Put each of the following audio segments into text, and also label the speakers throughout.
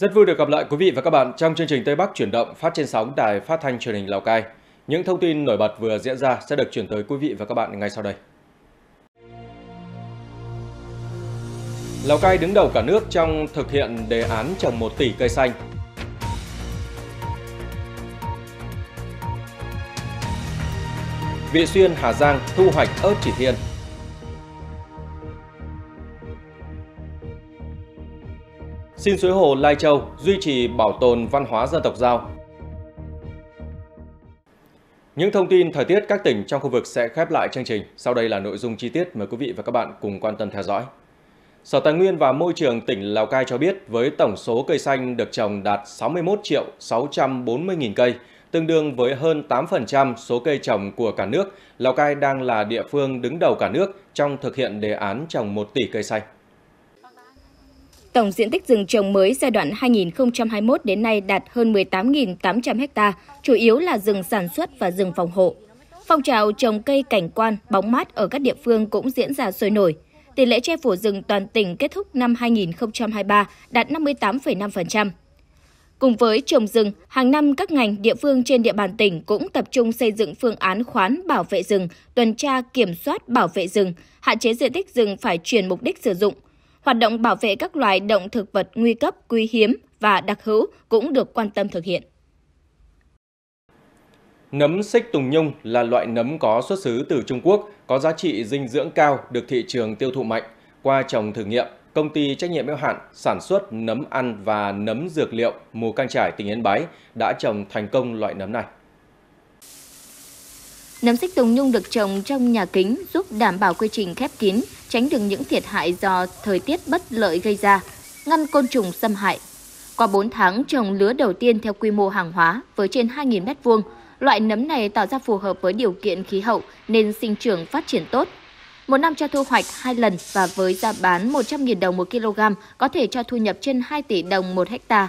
Speaker 1: Rất vui được gặp lại quý vị và các bạn trong chương trình Tây Bắc chuyển động phát trên sóng Đài Phát thanh Truyền hình Lào Cai. Những thông tin nổi bật vừa diễn ra sẽ được chuyển tới quý vị và các bạn ngay sau đây. Lào Cai đứng đầu cả nước trong thực hiện đề án trồng 1 tỷ cây xanh. Vị Xuyên, Hà Giang thu hoạch ớt chỉ thiên. Xin suối hồ Lai Châu duy trì bảo tồn văn hóa dân tộc Giao. Những thông tin thời tiết các tỉnh trong khu vực sẽ khép lại chương trình. Sau đây là nội dung chi tiết mời quý vị và các bạn cùng quan tâm theo dõi. Sở Tài nguyên và Môi trường tỉnh Lào Cai cho biết với tổng số cây xanh được trồng đạt 61 triệu 640 nghìn cây, tương đương với hơn 8% số cây trồng của cả nước, Lào Cai đang là địa phương đứng đầu cả nước trong thực hiện đề án trồng 1 tỷ cây xanh.
Speaker 2: Tổng diện tích rừng trồng mới giai đoạn 2021 đến nay đạt hơn 18.800 ha, chủ yếu là rừng sản xuất và rừng phòng hộ. Phong trào trồng cây cảnh quan, bóng mát ở các địa phương cũng diễn ra sôi nổi. Tỷ lệ che phủ rừng toàn tỉnh kết thúc năm 2023 đạt 58,5%. Cùng với trồng rừng, hàng năm các ngành địa phương trên địa bàn tỉnh cũng tập trung xây dựng phương án khoán bảo vệ rừng, tuần tra kiểm soát bảo vệ rừng, hạn chế diện tích rừng phải chuyển mục đích sử dụng – Hoạt động bảo vệ các loài động thực vật nguy cấp, quý hiếm và đặc hữu cũng được quan tâm thực hiện.
Speaker 1: Nấm xích tùng nhung là loại nấm có xuất xứ từ Trung Quốc, có giá trị dinh dưỡng cao, được thị trường tiêu thụ mạnh. Qua trồng thử nghiệm, công ty trách nhiệm hữu hạn sản xuất nấm ăn và nấm dược liệu Mù Cang Trải tỉnh Yên Bái đã trồng thành công loại nấm này.
Speaker 2: Nấm xích tùng nhung được trồng trong nhà kính giúp đảm bảo quy trình khép kín, tránh được những thiệt hại do thời tiết bất lợi gây ra, ngăn côn trùng xâm hại. Qua 4 tháng trồng lứa đầu tiên theo quy mô hàng hóa với trên 2.000 m2, loại nấm này tạo ra phù hợp với điều kiện khí hậu nên sinh trưởng phát triển tốt. Một năm cho thu hoạch hai lần và với giá bán 100.000 đồng một kg có thể cho thu nhập trên 2 tỷ đồng một hecta.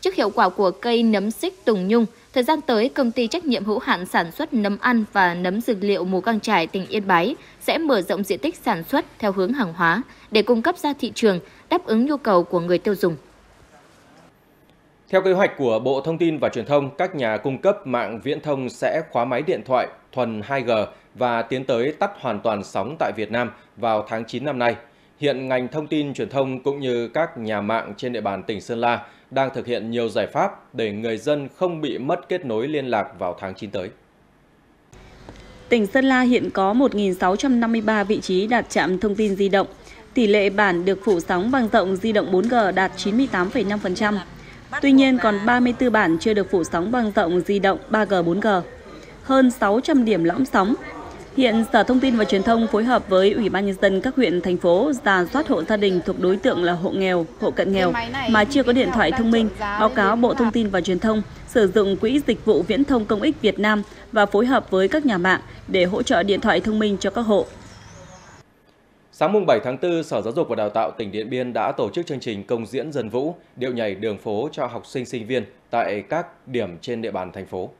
Speaker 2: Trước hiệu quả của cây nấm xích tùng nhung, Thời gian tới, công ty trách nhiệm hữu hạn sản xuất nấm ăn và nấm dược liệu Mù Căng Trải tỉnh Yên Bái sẽ mở rộng diện tích sản xuất theo hướng hàng hóa để cung cấp ra thị trường, đáp ứng nhu cầu của người tiêu dùng.
Speaker 1: Theo kế hoạch của Bộ Thông tin và Truyền thông, các nhà cung cấp mạng viễn thông sẽ khóa máy điện thoại thuần 2G và tiến tới tắt hoàn toàn sóng tại Việt Nam vào tháng 9 năm nay. Hiện ngành thông tin truyền thông cũng như các nhà mạng trên địa bàn tỉnh Sơn La đang thực hiện nhiều giải pháp để người dân không bị mất kết nối liên lạc vào tháng 9 tới.
Speaker 3: Tỉnh Sơn La hiện có 1.653 vị trí đặt trạm thông tin di động. Tỷ lệ bản được phủ sóng bằng rộng di động 4G đạt 98,5%. Tuy nhiên còn 34 bản chưa được phủ sóng bằng rộng di động 3G 4G. Hơn 600 điểm lõm sóng, Hiện Sở Thông tin và Truyền thông phối hợp với Ủy ban Nhân dân các huyện, thành phố giả soát hộ gia đình thuộc đối tượng là hộ nghèo, hộ cận nghèo mà chưa có điện thoại thông minh, báo cáo Bộ Thông tin và Truyền thông sử dụng Quỹ Dịch vụ Viễn thông Công ích Việt Nam và phối hợp với các nhà mạng để hỗ trợ điện thoại thông minh cho các hộ.
Speaker 1: Sáng mùng 7 tháng 4, Sở Giáo dục và Đào tạo tỉnh Điện Biên đã tổ chức chương trình công diễn dân vũ, điệu nhảy đường phố cho học sinh sinh viên tại các điểm trên địa bàn thành phố.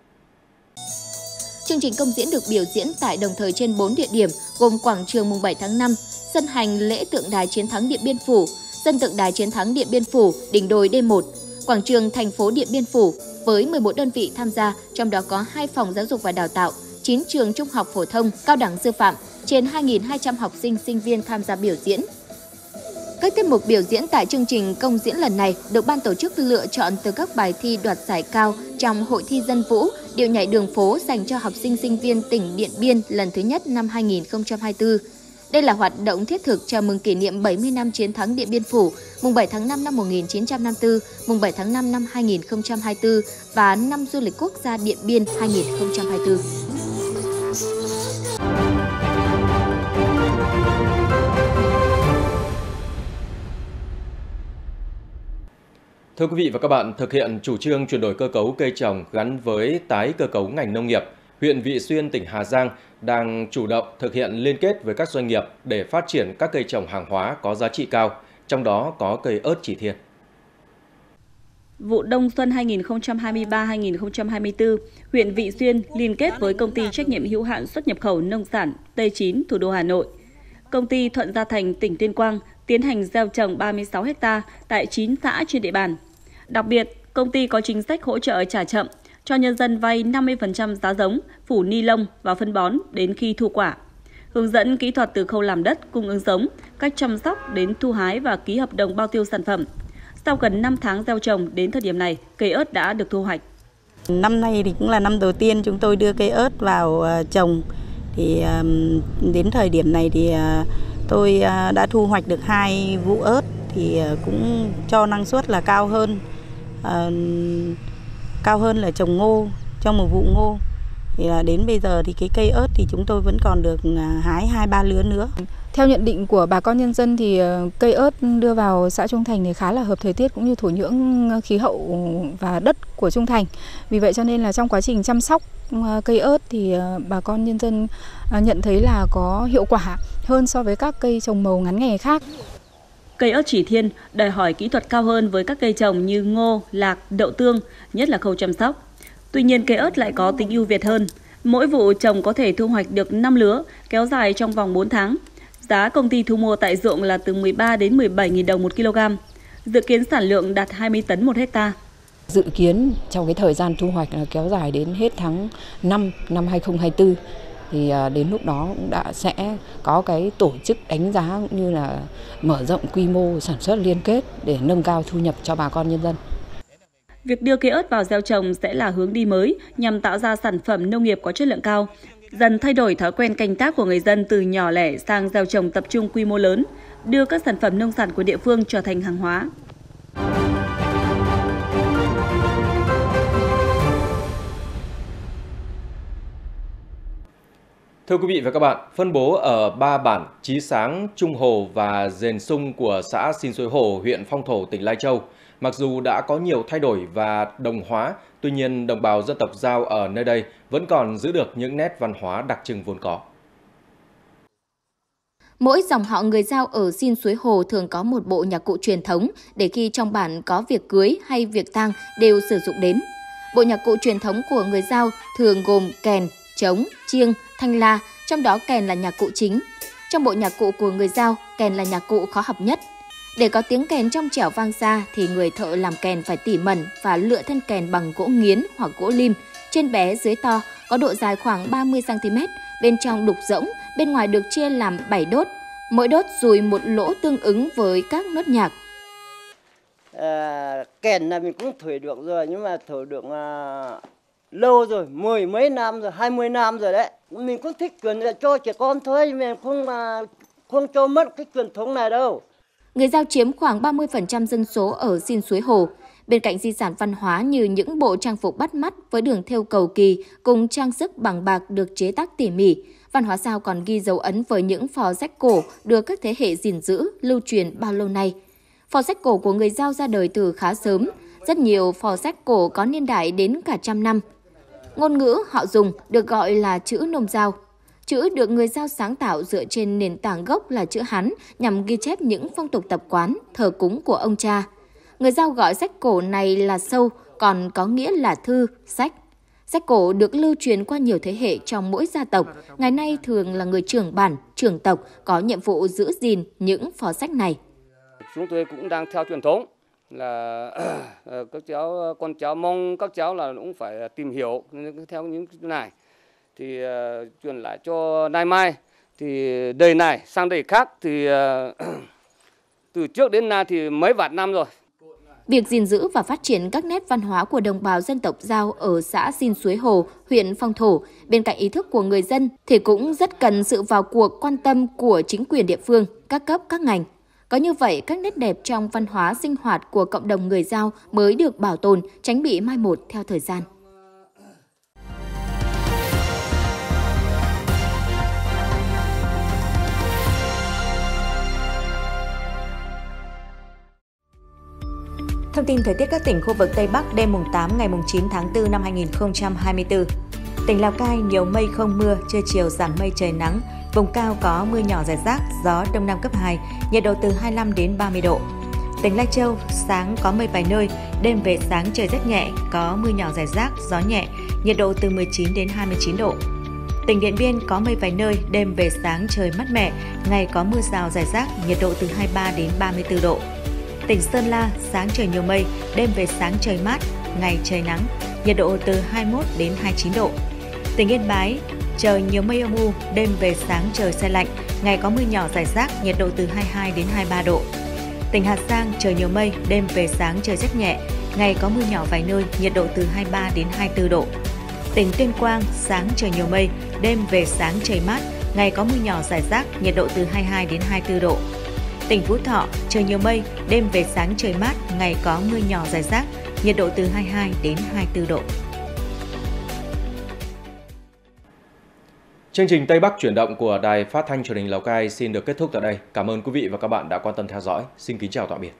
Speaker 2: Chương trình công diễn được biểu diễn tại đồng thời trên 4 địa điểm gồm quảng trường mùng 7 tháng 5, sân hành lễ tượng đài chiến thắng Điện Biên Phủ, sân tượng đài chiến thắng Điện Biên Phủ, đỉnh đồi D1, quảng trường thành phố Điện Biên Phủ với 11 đơn vị tham gia, trong đó có 2 phòng giáo dục và đào tạo, 9 trường trung học phổ thông, cao đẳng sư phạm, trên 2.200 học sinh sinh viên tham gia biểu diễn. Các tiết mục biểu diễn tại chương trình công diễn lần này được ban tổ chức lựa chọn từ các bài thi đoạt giải cao trong hội thi dân vũ, điệu nhảy đường phố dành cho học sinh sinh viên tỉnh Điện Biên lần thứ nhất năm 2024. Đây là hoạt động thiết thực chào mừng kỷ niệm 70 năm chiến thắng Điện Biên Phủ, mùng 7 tháng 5 năm 1954, mùng 7 tháng 5 năm 2024 và năm du lịch quốc gia Điện Biên 2024.
Speaker 1: Thưa quý vị và các bạn, thực hiện chủ trương chuyển đổi cơ cấu cây trồng gắn với tái cơ cấu ngành nông nghiệp, huyện Vị Xuyên, tỉnh Hà Giang đang chủ động thực hiện liên kết với các doanh nghiệp để phát triển các cây trồng hàng hóa có giá trị cao, trong đó có cây ớt chỉ thiên.
Speaker 3: Vụ đông xuân 2023-2024, huyện Vị Xuyên liên kết với công ty trách nhiệm hữu hạn xuất nhập khẩu nông sản T9 thủ đô Hà Nội. Công ty Thuận Gia Thành tỉnh Tuyên Quang tiến hành gieo trồng 36 ha tại 9 xã trên địa bàn. Đặc biệt, công ty có chính sách hỗ trợ trả chậm cho nhân dân vay 50% giá giống, phủ ni lông và phân bón đến khi thu quả. Hướng dẫn kỹ thuật từ khâu làm đất, cung ứng giống, cách chăm sóc đến thu hái và ký hợp đồng bao tiêu sản phẩm. Sau gần 5 tháng gieo trồng đến thời điểm này, cây ớt đã được thu hoạch.
Speaker 4: Năm nay thì cũng là năm đầu tiên chúng tôi đưa cây ớt vào ờ, trồng. Thì đến thời điểm này thì ờ, tôi ờ, đã thu hoạch được hai vụ ớt thì cũng cho năng suất là cao hơn Ờ, cao hơn là trồng ngô trong một vụ ngô thì là đến bây giờ thì cái cây ớt thì chúng tôi vẫn còn được à, hái hai ba lứa nữa.
Speaker 5: Theo nhận định của bà con nhân dân thì ờ, cây ớt đưa vào xã Trung Thành thì khá là hợp thời tiết cũng như thổ nhưỡng ờ, khí hậu và đất của Trung Thành. Vì vậy cho nên là trong quá trình chăm sóc cây ớt thì bà con nhân dân à, nhận thấy là có hiệu quả hơn so với các cây trồng màu ngắn ngày khác.
Speaker 3: Cây ớt chỉ thiên đòi hỏi kỹ thuật cao hơn với các cây trồng như ngô, lạc, đậu tương, nhất là khâu chăm sóc. Tuy nhiên cây ớt lại có tính ưu việt hơn. Mỗi vụ trồng có thể thu hoạch được 5 lứa, kéo dài trong vòng 4 tháng. Giá công ty thu mua tại ruộng là từ 13 đến 17 000 đồng một kg. Dự kiến sản lượng đạt 20 tấn một hecta.
Speaker 6: Dự kiến trong cái thời gian thu hoạch là kéo dài đến hết tháng 5 năm 2024 thì à, đến lúc đó cũng đã sẽ có cái tổ chức đánh giá cũng như là mở rộng quy mô sản xuất liên kết để nâng cao thu nhập cho bà con nhân dân.
Speaker 3: Việc đưa cây ớt vào gieo trồng sẽ là hướng đi mới nhằm tạo ra sản phẩm nông nghiệp có chất lượng cao, dần thay đổi thói quen canh tác của người dân từ nhỏ lẻ sang gieo trồng tập trung quy mô lớn, đưa các sản phẩm nông sản của địa phương trở thành hàng hóa.
Speaker 1: Thưa quý vị và các bạn, phân bố ở ba bản Chí Sáng, Trung Hồ và Dền Sung của xã Xin Suối Hồ, huyện Phong Thổ, tỉnh Lai Châu – Mặc dù đã có nhiều thay đổi và đồng hóa, tuy nhiên đồng bào dân tộc Giao ở nơi đây vẫn còn giữ được những nét văn hóa đặc trưng vốn có.
Speaker 2: Mỗi dòng họ người Giao ở Xin Suối Hồ thường có một bộ nhạc cụ truyền thống để khi trong bản có việc cưới hay việc tang đều sử dụng đến. Bộ nhạc cụ truyền thống của người Giao thường gồm kèn, trống, chiêng, thanh la, trong đó kèn là nhạc cụ chính. Trong bộ nhạc cụ của người Giao, kèn là nhạc cụ khó học nhất – để có tiếng kèn trong trẻo vang xa thì người thợ làm kèn phải tỉ mẩn và lựa thân kèn bằng gỗ nghiến hoặc gỗ lim, trên bé dưới to, có độ dài khoảng 30 cm, bên trong đục rỗng, bên ngoài được chia làm 7 đốt. Mỗi đốt dùi một lỗ tương ứng với các nốt nhạc.
Speaker 7: À, kèn là mình cũng thổi được rồi nhưng mà thổi được à, lâu rồi, mười mấy năm rồi, hai mươi năm rồi đấy. Mình cũng thích truyền cho trẻ con thôi, nhưng mình không mà không cho mất cái truyền thống này đâu
Speaker 2: người Giao chiếm khoảng 30% dân số ở Xin Suối Hồ. Bên cạnh di sản văn hóa như những bộ trang phục bắt mắt với đường thêu cầu kỳ cùng trang sức bằng bạc được chế tác tỉ mỉ, văn hóa Giao còn ghi dấu ấn với những phò sách cổ được các thế hệ gìn giữ, lưu truyền bao lâu nay. Phò sách cổ của người Giao ra đời từ khá sớm, rất nhiều phò sách cổ có niên đại đến cả trăm năm. Ngôn ngữ họ dùng được gọi là chữ nôm Giao. Chữ được người Giao sáng tạo dựa trên nền tảng gốc là chữ Hán nhằm ghi chép những phong tục tập quán, thờ cúng của ông cha. Người Giao gọi sách cổ này là sâu, còn có nghĩa là thư, sách. Sách cổ được lưu truyền qua nhiều thế hệ trong mỗi gia tộc, ngày nay thường là người trưởng bản, trưởng tộc có nhiệm vụ giữ gìn những phó sách này.
Speaker 8: Chúng tôi cũng đang theo truyền thống là ờ, các cháu ờ, con cháu mong các cháu là cũng phải tìm hiểu theo những cái này. Thì uh, truyền lại cho nay mai. Thì đời này sang đời khác thì uh, từ trước đến nay thì mấy vạn năm rồi.
Speaker 2: Việc gìn giữ và phát triển các nét văn hóa của đồng bào dân tộc Giao ở xã Xin Suối Hồ, huyện Phong Thổ, bên cạnh ý thức của người dân thì cũng rất cần sự vào cuộc quan tâm của chính quyền địa phương, các cấp, các ngành. Có như vậy, các nét đẹp trong văn hóa sinh hoạt của cộng đồng người Giao mới được bảo tồn, tránh bị mai một theo thời gian.
Speaker 9: Thông tin thời tiết các tỉnh khu vực Tây Bắc đêm mùng 8 ngày mùng 9 tháng 4 năm 2024. Tỉnh Lào Cai nhiều mây không mưa, trưa chiều giảm mây trời nắng, vùng cao có mưa nhỏ rải rác, gió đông nam cấp 2, nhiệt độ từ 25 đến 30 độ. Tỉnh Lai Châu, sáng có mây vài nơi, đêm về sáng trời rất nhẹ, có mưa nhỏ rải rác, gió nhẹ, nhiệt độ từ 19 đến 29 độ. Tỉnh Điện Biên có mây vài nơi, đêm về sáng trời mát mẻ, ngày có mưa rào rải rác, nhiệt độ từ 23 đến 34 độ. Tỉnh Sơn La, sáng trời nhiều mây, đêm về sáng trời mát, ngày trời nắng, nhiệt độ từ 21 đến 29 độ. Tỉnh Yên Bái, trời nhiều mây âm u, đêm về sáng trời xe lạnh, ngày có mưa nhỏ rải rác, nhiệt độ từ 22 đến 23 độ. Tỉnh Hà Giang, trời nhiều mây, đêm về sáng trời rất nhẹ, ngày có mưa nhỏ vài nơi, nhiệt độ từ 23 đến 24 độ. Tỉnh Tuyên Quang, sáng trời nhiều mây, đêm về sáng trời mát, ngày có mưa nhỏ rải rác, nhiệt độ từ 22 đến 24 độ. Tỉnh Phú Thọ, trời nhiều mây, đêm về sáng trời mát, ngày có mưa nhỏ rải rác, nhiệt độ từ 22 đến 24 độ.
Speaker 1: Chương trình Tây Bắc chuyển động của Đài Phát thanh Truyền hình Lào Cai xin được kết thúc tại đây. Cảm ơn quý vị và các bạn đã quan tâm theo dõi. Xin kính chào tạm biệt.